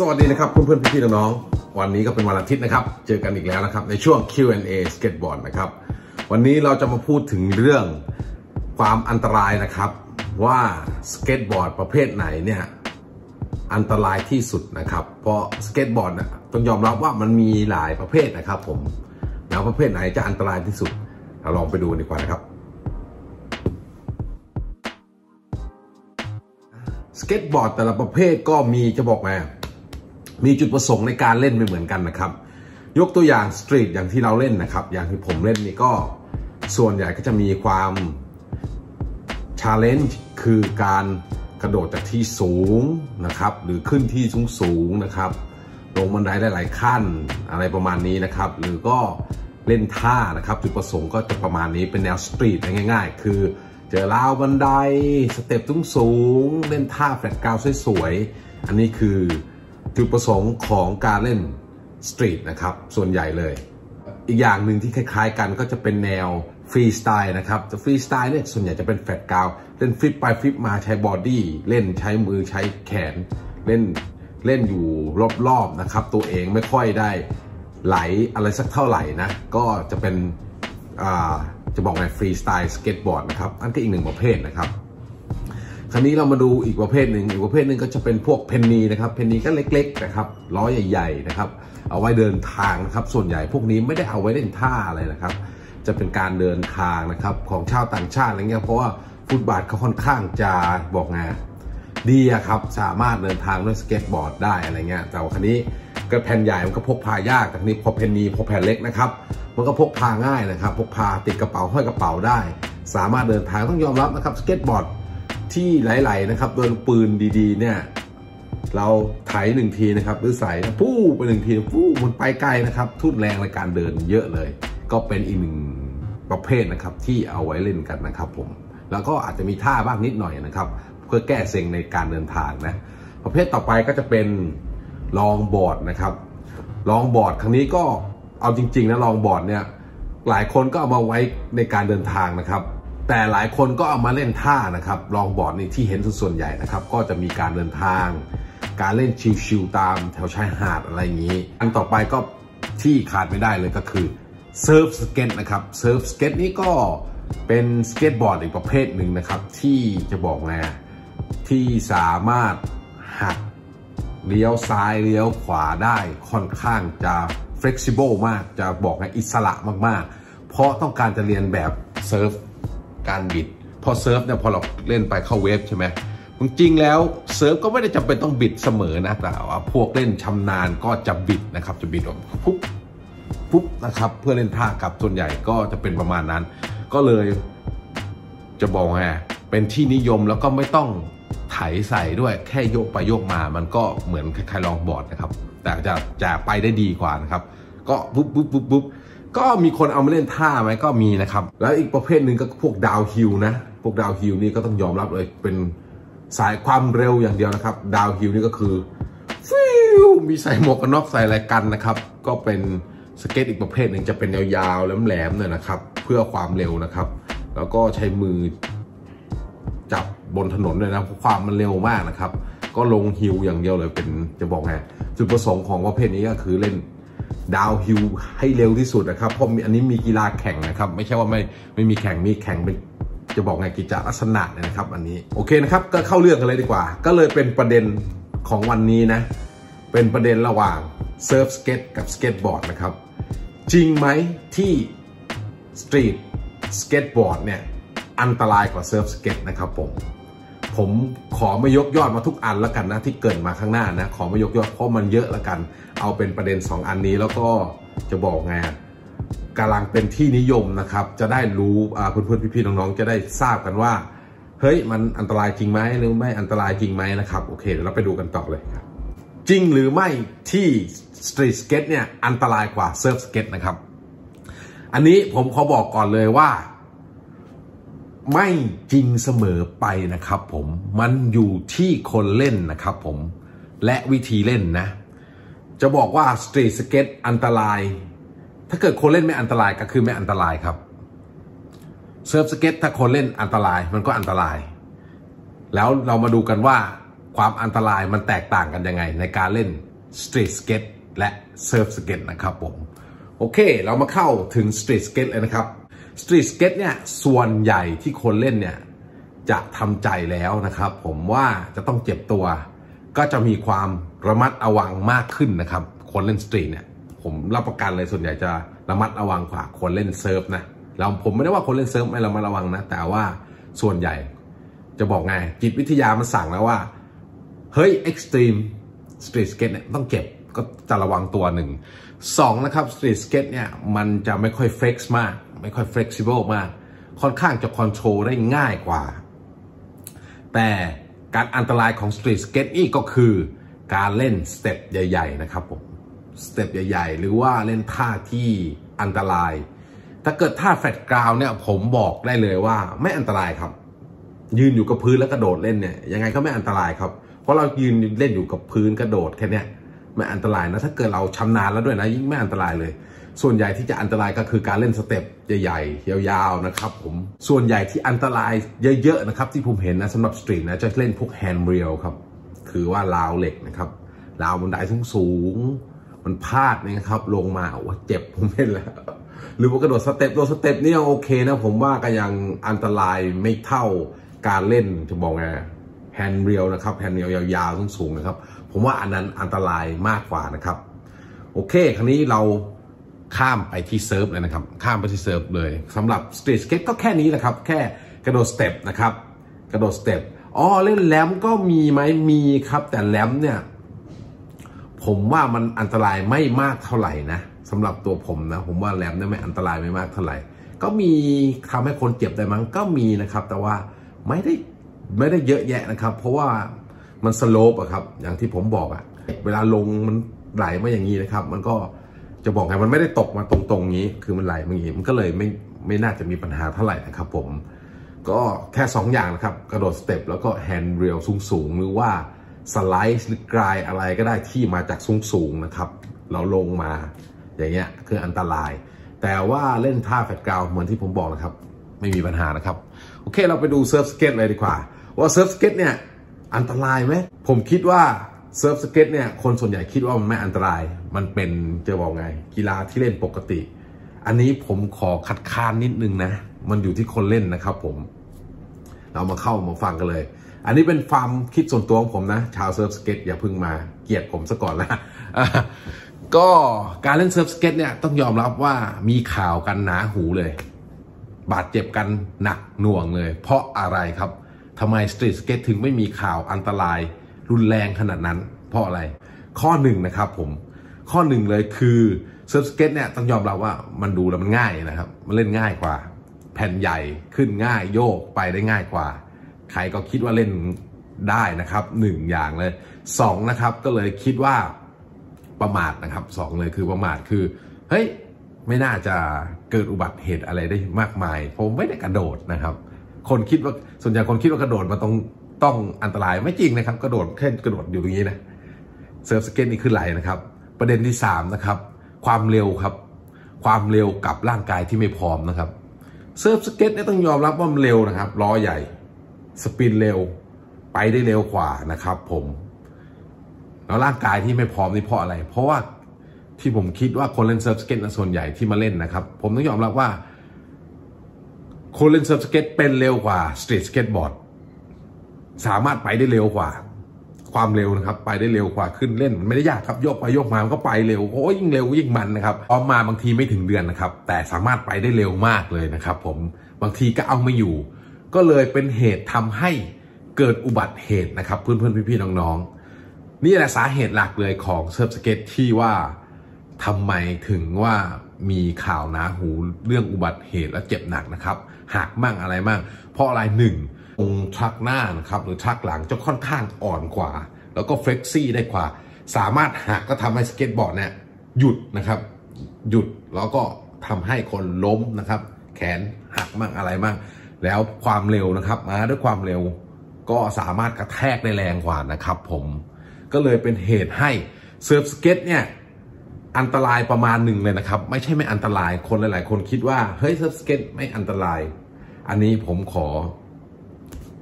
สวัสดีนะครับเพื่อนๆพี่ๆน้องๆวันนี้ก็เป็นวันอาทิตย์นะครับ เจอกันอีกแล้วนะครับ ในช่วง Q&A Skateboard นะครับ วันนี้เราจะมาพูดถึงเรื่องความอันตรายนะครับ ว่าสเก็ตบอร์ดประเภทไหนเนี่ยอันตรายที่สุดนะครับ เพราะสเก็ตบอร์ดนะต้องยอมรับว่ามันมีหลายประเภทนะครับ ผมแล้วประเภทไหนจะอันตรายที่สุดเราลองไปดูดีกว่านะครับสเก็ตบอร์ดแต่ละประเภทก็มีจะบอกมา มีจุดประสงค์ในการเล่นไม่เหมือนกันนะครับ ยกตัวอย่าง street อย่างที่เราเล่นนะครับ อย่างที่ผมเล่นนี่ก็ส่วนใหญ่ก็จะมีความ challenge คือการกระโดดจากที่สูงนะครับ หรือขึ้นที่สูงสูงนะครับ ลงบันไดหลายๆขั้นอะไรประมาณนี้นะครับ หรือก็เล่นท่านะครับจุดประสงค์ก็จะประมาณนี้เป็นแนว streetง่าย ๆ คือเจอราวบันได step สูงสูง เล่นท่า flat ground สวยๆอันนี้คือ จุดประสงค์ของการเล่น street นะครับ ส่วนใหญ่เลย อีกอย่างหนึ่งที่คล้ายๆกันก็จะเป็นแนวฟรีสไตล์นะครับแต่ฟรีสไตล์เนี่ยส่วนใหญ่จะเป็น flat ground เล่น flip ไป flip มาใช้ body เล่นใช้มือใช้แขน เล่นเล่นอยู่รอบๆนะครับ ตัวเองไม่ค่อยได้ไหลอะไรสักเท่าไหร่นะ ก็จะเป็นจะบอกในฟรีสไตล์สเก็ตบอร์ดนะครับ อันก็อีกหนึ่งประเภทนะครับ คราวนี้เรามาดูอีกประเภทหนึ่งอีกประเภทหนึ่งก็จะเป็นพวก penny นะครับ penny ก็เล็กๆนะครับล้อใหญ่ๆนะครับเอาไว้เดินทางนะครับส่วนใหญ่พวกนี้ไม่ได้เอาไว้เล่นท่าอะไรนะครับ จะเป็นการเดินทางนะครับของชาวต่างชาติอะไรเงี้ยเพราะว่าฟุตบาทเขาค่อนข้างจะบอกไงดีครับสามารถเดินทางด้วยสเก็ตบอร์ดได้อะไรเงี้ยแต่ว่าคันนี้ก็แผ่นใหญ่มันก็พกพายากแต่นี้พอ penny พอแผ่นเล็กนะครับมันก็พกพาง่ายนะครับ พกพาติดกระเป๋าห้อยกระเป๋าได้ สามารถเดินทางต้องยอมรับนะครับสเก็ตบอร์ด ที่ไหลๆนะครับโดนปืนดีๆ เนี่ยเราไถหนึ่งทีนะครับ หรือไถปู้ดไปหนึ่งทีปู้ดมันไปไกลนะครับ ทุ่นแรงในการเดินเยอะเลย ก็เป็นอีกหนึ่งประเภทนะครับ ที่เอาไว้เล่นกันนะครับ ผม แล้วก็อาจจะมีท่าบ้างนิดหน่อยนะครับ เพื่อแก้เซ็งในการเดินทางนะ ประเภทต่อไปก็จะเป็น longboard นะครับ longboard ครั้งนี้ก็เอาจริง ๆนะ longboard เนี่ยหลายคนก็เอามาไว้ในการเดินทางนะครับ แต่หลายคนก็เอามาเล่นท่านะครับ longboard นี่ที่เห็นส่วนใหญ่นะครับ ก็จะมีการเดินทาง การเล่นชิวๆตามแถวชายหาดอะไรอย่างนี้ อันต่อไปก็ที่ขาดไม่ได้เลยก็คือเซิร์ฟสเก็ตนะครับเซิร์ฟสเก็ตนี่ก็เป็นสเก็ตบอร์ดอีกประเภทหนึ่งนะครับ ที่จะบอกไงที่สามารถหักเลี้ยวซ้ายเลี้ยวขวาได้ค่อนข้างจะ flexible มากจะบอกไงอิสระมากๆ เพราะต้องการจะเลียนแบบ surf การบิด พอ surf เนี่ยพอเราเล่นไปเข้า wave ใช่ไหมจริงแล้ว surf ก็ไม่ได้จำเป็นต้องบิดเสมอนะแต่ว่าพวกเล่นชำนาญก็จะบิดนะครับจะบิดแบบปุ๊บปุ๊บนะครับเพื่อเล่นท่ากับส่วนใหญ่ก็จะเป็นประมาณนั้น ก็เลยจะบอกไงเป็นที่นิยมแล้วก็ไม่ต้องไถใสด้วยแค่โยกไปโยกมามันก็เหมือนคล้ายๆ longboard นะครับ แต่จะจะไปได้ดีกว่านะครับ ก็ปุ๊บปุ๊บปุ๊บปุ๊บ ก็มีคนเอามาเล่นท่าไหมก็มีนะครับ แล้วอีกประเภทหนึ่งก็พวก downhill นะ พวก downhill นี่ก็ต้องยอมรับเลยเป็นสายความเร็วอย่างเดียวนะครับ downhill นี่ก็คือ feel มีใส่หมวกกันน็อกใส่อะไรกันนะครับ ก็เป็นสเก็ตอีกประเภทหนึ่งจะเป็นยาวๆแหลมๆเนี่ยนะครับ เพื่อความเร็วนะครับ แล้วก็ใช้มือจับบนถนนเลยนะเพราะความมันเร็วมากนะครับ ก็ลง hill อย่างเดียวเลยเป็นจะบอกไงจุดประสงค์ของประเภทนี้ก็คือเล่น downhill ให้เร็วที่สุดนะครับ เพราะอันนี้มีกีฬาแข่งนะครับ ไม่ใช่ว่าไม่ไม่มีแข่งมีแข่งเป็นจะบอกไงกิจลักษณะนะครับ อันนี้โอเคนะครับก็เข้าเรื่องกันเลยดีกว่า ก็เลยเป็นประเด็นของวันนี้นะ เป็นประเด็นระหว่างเซิร์ฟสเก็ตกับสเก็ตบอร์ดนะครับ จริงไหมที่ street skateboard เนี่ยอันตรายกว่าเซิร์ฟสเก็ตนะครับผม ผมขอไม่ยกยอดมาทุกอันแล้วกันนะที่เกิดมาข้างหน้านะขอไม่ยกยอดเพราะมันเยอะแล้วกัน เอาเป็นประเด็น 2 อันนี้แล้วก็จะบอกไงกำลังเป็นที่นิยมนะครับ จะได้รู้เพื่อนๆพี่ๆน้องๆจะได้ทราบกันว่า เฮ้ยมันอันตรายจริงไหมหรือไม่อันตรายจริงไหมนะครับโอเคเดี๋ยวเราไปดูกันต่อเลยครับจริงหรือไม่ที่ street skate เนี่ยอันตรายกว่าเซิร์ฟสเก็ตนะครับ อันนี้ผมขอบอกก่อนเลยว่า ไม่จริงเสมอไปนะครับผมมันอยู่ที่คนเล่นนะครับผมและวิธีเล่นนะ จะบอกว่า street skate อันตราย ถ้าเกิดคนเล่นไม่อันตรายก็คือไม่อันตรายครับเซิร์ฟสเก็ตถ้าคนเล่นอันตรายมันก็อันตราย แล้วเรามาดูกันว่าความอันตรายมันแตกต่างกันยังไง ในการเล่น street skate และเซิร์ฟสเก็ตนะครับผมโอเค เรามาเข้าถึง street skate เลยนะครับ street skate เนี่ยส่วนใหญ่ที่คนเล่นเนี่ยจะทำใจแล้วนะครับ ผมว่าจะต้องเจ็บตัว ก็จะมีความระมัดระวังมากขึ้นนะครับ คนเล่น street เนี่ยผมรับประกันเลยส่วนใหญ่จะระมัดระวังกว่าคนเล่นเซิร์ฟนะเราผมไม่ได้ว่าคนเล่นเซิร์ฟไม่ระมัดระวังนะ แต่ว่าส่วนใหญ่จะบอกไงจิตวิทยามันสั่งแล้วว่า เฮ้ย extreme street skate เนี่ยต้องเจ็บก็จะระวังตัวหนึ่งสองนะครับ street skate เนี่ยมันจะไม่ค่อย flex มาก ไม่ค่อย flexible มาก ค่อนข้างจะ control ได้ง่ายกว่า แต่การอันตรายของ street skate นี่ก็คือการเล่นสเต็ปใหญ่ ๆ นะครับผมสเต็ปใหญ่ ๆ หรือว่าเล่นท่าที่อันตราย ถ้าเกิดท่า flat ground เนี่ยผมบอกได้เลยว่าไม่อันตรายครับ ยืนอยู่กับพื้นแล้วกระโดดเล่นเนี่ยยังไงก็ไม่อันตรายครับ เพราะเรายืนเล่นอยู่กับพื้นกระโดดแค่นี้ไม่อันตรายนะถ้าเกิดเราชำนาญแล้วด้วยนะยิ่งไม่อันตรายเลย ส่วนใหญ่ที่จะอันตรายก็คือการเล่นสเต็ปใหญ่ๆ ยาวๆ นะครับผม ส่วนใหญ่ที่อันตรายเยอะๆ นะครับที่ผมเห็นนะสำหรับ street นะจะเล่นพวก handrail ครับ คือว่าราวเหล็กนะครับ ราวบันไดสูงๆ มันพลาดนะครับ ลงมาว่าเจ็บผมเห็นแล้ว หรือว่ากระโดดสเต็ปโดดสเต็ปนี่ยังโอเคนะ ผมว่าก็ยังอันตรายไม่เท่าการเล่นจะบอกไง handrail นะครับ handrail ยาวๆสูงๆนะครับ ผมว่าอันนั้นอันตรายมากกว่านะครับ โอเค คราวนี้เรา ข้ามไปที่เซิร์ฟเลยนะครับ ข้ามไปที่เซิร์ฟเลยสำหรับ street skate ก็แค่นี้แหละครับ แค่กระโดดสเต็ปนะครับ กระโดดสเต็ปอ๋อเล่น ramp ก็มีไหมมีครับ แต่ ramp เนี่ย ผมว่ามันอันตรายไม่มากเท่าไหร่นะสำหรับตัวผมนะ ผมว่า ramp เนี่ยไม่อันตรายไม่มากเท่าไหร่ ก็มีทำให้คนเจ็บได้มั้งก็มีนะครับ แต่ว่าไม่ได้ไม่ได้เยอะแยะนะครับ เพราะว่ามัน slope อะครับ อย่างที่ผมบอกอะเวลาลงมันไหลมาอย่างนี้นะครับ มันก็ จะบอกไงมันไม่ได้ตกมาตรงๆนี้ คือมันไหลมาอย่างนี้มันก็เลยไม่ไม่น่าจะมีปัญหาเท่าไหร่นะครับผม ก็แค่ 2 อย่างนะครับ กระโดดสเต็ปแล้วก็ handrail สูงๆ หรือว่าสไลด์หรือ grind อะไรก็ได้ที่มาจากสูงๆนะครับ เราลงมาอย่างเงี้ยคืออันตราย แต่ว่าเล่นท่า flat ground เหมือนที่ผมบอกนะครับ ไม่มีปัญหานะครับ โอเคเราไปดูเซิร์ฟสเก็ตเลยดีกว่า ว่าเซิร์ฟสเก็ตเนี่ยอันตรายไหมผมคิดว่า เซิร์ฟสเก็ตเนี่ยคนส่วนใหญ่คิดว่ามันไม่อันตราย มันเป็นจะบอกไง กีฬาที่เล่นปกติ อันนี้ผมขอคัดค้านนิดนึงนะ มันอยู่ที่คนเล่นนะครับผม เรามาเข้ามาฟังกันเลย อันนี้เป็นความคิดส่วนตัวของผมนะ ชาวเซิร์ฟสเก็ตอย่าเพิ่งมาเกลียดผมซะก่อนละก็การเล่นเซิร์ฟสเก็ตเนี่ยต้องยอมรับว่ามีข่าวกันหนาหูเลย บาดเจ็บกันหนักหน่วงเลย เพราะอะไรครับทำไม street skate ถึงไม่มีข่าวอันตราย รุนแรงขนาดนั้น เพราะอะไร ข้อหนึ่งนะครับผมข้อหนึ่งเลยคือเซิร์ฟสเก็ตเนี่ยต้องยอมรับว่ามันดูแล้วมันง่ายนะครับ มันเล่นง่ายกว่า แผ่นใหญ่ขึ้นง่ายโยกไปได้ง่ายกว่า ใครก็คิดว่าเล่นได้นะครับหนึ่งอย่างเลยสองนะครับก็เลยคิดว่าประมาทนะครับสองเลยคือประมาทคือเฮ้ยไม่น่าจะเกิดอุบัติเหตุอะไรได้มากมาย ผมไม่ได้กระโดดนะครับ คนคิดว่าส่วนใหญ่คนคิดว่ากระโดดมาต้อง ต้องอันตรายไม่จริงนะครับ กระโดดแค่กระโดดอยู่ตรงนี้นะเซิร์ฟสเก็ตนี่คือไหลนะครับ ประเด็นที่สามนะครับความเร็วครับ ความเร็วกับร่างกายที่ไม่พร้อมนะครับเซิร์ฟสเก็ตเนี่ยต้องยอมรับว่ามันเร็วนะครับล้อใหญ่ spin เร็ว ไปได้เร็วกว่านะครับ ผมแล้วร่างกายที่ไม่พร้อมนี่เพราะอะไร เพราะว่าที่ผมคิดว่าคนเล่นเซิร์ฟสเก็ตส่วนใหญ่ที่มาเล่นนะครับ ผมต้องยอมรับว่าคนเล่นเซิร์ฟสเก็ตเป็นเร็วกว่า street skateboard สามารถไปได้เร็วกว่า ความเร็วนะครับ ไปได้เร็วกว่าขึ้นเล่นมันไม่ได้ยากครับโยกไปโยกมามันก็ไปเร็วโอ้ยิ่งเร็วยิ่งมันนะครับออกมาบางทีไม่ถึงเดือนนะครับ แต่สามารถไปได้เร็วมากเลยนะครับ ผมบางทีก็เอาไม่อยู่ ก็เลยเป็นเหตุทำให้เกิดอุบัติเหตุนะครับ เพื่อนๆพี่ๆน้องๆนี่แหละสาเหตุหลักเลยของเซิร์ฟสเก็ตที่ว่าทำไมถึงว่ามีข่าวหนาหูเรื่องอุบัติเหตุและเจ็บหนักนะครับหักมั่งอะไรมั่งเพราะอะไรหนึ่ง ของ truck หน้านะครับหรือ truck หลังจะค่อนข้างอ่อนกว่า แล้วก็ flexy ได้กว่า สามารถหักก็ทำให้สเก็ตบอร์ดเนี่ยหยุดนะครับ หยุดแล้วก็ทำให้คนล้มนะครับ แขนหักมั่งอะไรมั่งแล้วความเร็วนะครับมาด้วยความเร็วก็สามารถกระแทกได้แรงกว่านะครับผมก็เลยเป็นเหตุให้เซิร์ฟสเก็ตเนี่ยอันตรายประมาณหนึ่งเลยนะครับ ไม่ใช่ไม่อันตรายคนหลาย ๆ คนคิดว่า เฮ้ยเซิร์ฟสเก็ตไม่อันตราย อันนี้ผมขอ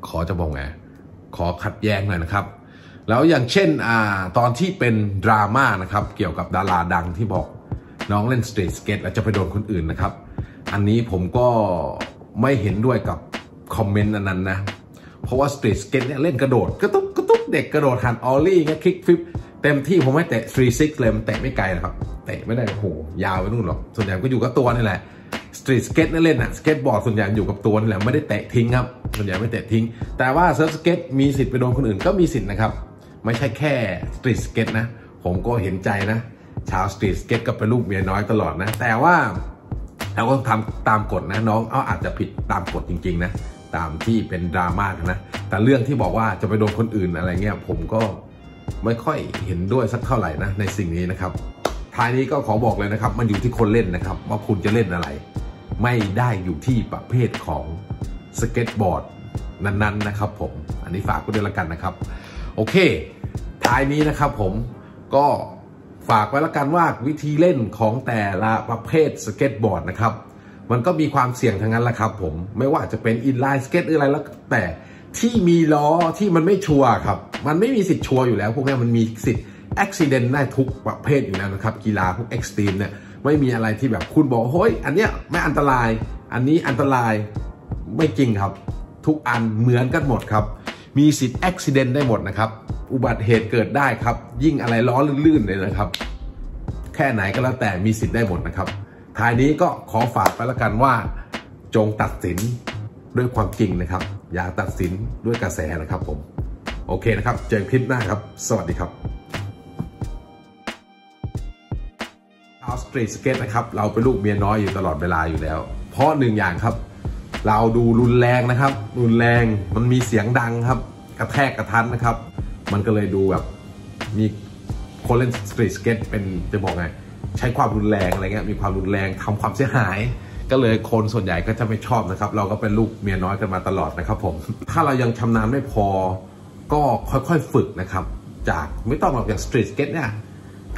ขอจะบอกไงขอขัดแย้งหน่อยนะครับ แล้วอย่างเช่นอ่าตอนที่เป็นดราม่านะครับเกี่ยวกับดาราดังที่บอกน้องเล่น street skate แล้วจะไปโดนคนอื่นนะครับ อันนี้ผมก็ไม่เห็นด้วยกับคอมเมนต์นั้นนะ เพราะว่า street skate เนี่ยเล่นกระโดดกระตุกกระตุกเด็กกระโดดหัน ollie เงี้ย kickflip เต็มที่ผมไม่เตะ3 6เลยมันเตะไม่ไกลนะครับ เตะไม่ได้โอ้โหยาวไปนู่นหรอก ส่วนใหญ่ก็อยู่กับตัวนี่แหละ street skate นั่นเล่นอะสเก็ตบอร์ดส่วนใหญ่อยู่กับตัวนี่แหละไม่ได้เตะทิ้งครับ ส่วนใหญ่ไม่เตะทิ้ง แต่ว่าเซิร์ฟสเก็ตมีสิทธิ์ไปโดนคนอื่นก็มีสิทธิ์นะครับ ไม่ใช่แค่ street skate นะ ผมก็เห็นใจนะ ชาว street skate ก็เป็นลูกเมียน้อยตลอดนะ แต่ว่าเราก็ทำตามกฎนะน้องเอาอาจจะผิดตามกฎจริง ๆ นะ ตามที่เป็นดราม่านะ แต่เรื่องที่บอกว่าจะไปโดนคนอื่นอะไรเงี้ยผมก็ไม่ค่อยเห็นด้วยสักเท่าไหร่นะในสิ่งนี้นะครับท้ายนี้ก็ขอบอกเลยนะครับ มันอยู่ที่คนเล่นนะครับ ว่าคุณจะเล่นอะไร ไม่ได้อยู่ที่ประเภทของ สเก็ตบอร์ดนั้นๆนะครับผมอันนี้ฝากไว้ด้วยละกันนะครับ โอเค ท้ายนี้นะครับผมก็ฝากไว้ละกันว่าวิธีเล่นของแต่ละประเภทสเก็ตบอร์ดนะครับ มันก็มีความเสี่ยงทั้งนั้นแหละครับผมไม่ว่าจะเป็น inline skate หรืออะไรแล้วแต่ที่มีล้อที่มันไม่ชัวร์ครับ มันไม่มีสิทธิ์ชัวร์อยู่แล้ว พวกนี้มันมีสิทธิ์อุบัติเหตุได้ทุกประเภทอยู่แล้วนะครับ กีฬาพวก extreme เนี่ยไม่มีอะไรที่แบบคุณบอกเฮ้ยอันเนี้ยไม่อันตราย อันนี้อันตราย ไม่จริงครับ ทุกอันเหมือนกันหมดครับ มีสิทธิ์อุบัติเหตุได้หมดนะครับ อุบัติเหตุเกิดได้ครับ ยิ่งอะไรล้อลื่นๆเลยนะครับ แค่ไหนก็แล้วแต่มีสิทธิ์ได้หมดนะครับท้ายนี้ก็ขอฝากไปแล้วกันว่า จงตัดสินด้วยความจริงนะครับ อย่าตัดสินด้วยกระแสนะครับผม โอเคนะครับ เจอคลิปหน้าครับ สวัสดีครับเอาสตรีทสเก็ตนะครับ เราเป็นลูกเมียน้อยอยู่ตลอดเวลาอยู่แล้ว เพราะหนึ่งอย่างครับ เราดูรุนแรงนะครับ รุนแรงมันมีเสียงดังครับ กระแทกกระทันนะครับ มันก็เลยดูแบบมีคนเล่น street skate เป็นจะบอกไงใช้ความรุนแรงอะไรเงี้ยมีความรุนแรงทำความเสียหาย ก็เลยคนส่วนใหญ่ก็จะไม่ชอบนะครับ เราก็เป็นลูกเมียน้อยกันมาตลอดนะครับผมถ้าเรายังชำนาญไม่พอ ก็ค่อยๆฝึกนะครับ จากไม่ต้องแบบอย่าง street skate เนี่ย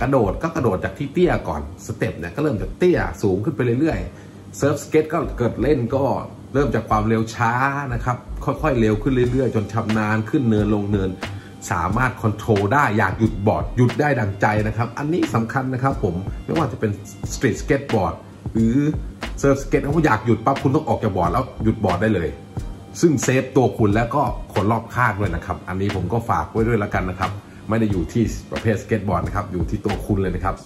กระโดดก็กระโดดจากที่เตี้ยก่อน step เนี่ยก็เริ่มจากเตี้ยสูงขึ้นไปเรื่อยๆเซิร์ฟสเก็ตก็เกิดเล่นก็เริ่มจากความเร็วช้านะครับ ค่อยๆเร็วขึ้นเรื่อยๆ จนชำนาญขึ้นเนินลงเนิน สามารถ control ได้อยากหยุดบอร์ดหยุดได้ดังใจนะครับ อันนี้สำคัญนะครับผมไม่ว่าจะเป็น street skateboard หรือเซิร์ฟสเก็ตถ้าคุณอยากหยุดปั๊บคุณต้องออกจากบอร์ดแล้วหยุดบอร์ดได้เลย ซึ่ง save ตัวคุณแล้วก็คนรอบข้างด้วยนะครับ อันนี้ผมก็ฝากไว้ด้วยแล้วกันนะครับ ไม่ได้อยู่ที่ประเภทสเก็ตบอร์ดนะครับอยู่ที่ตัวคุณเลยนะครับ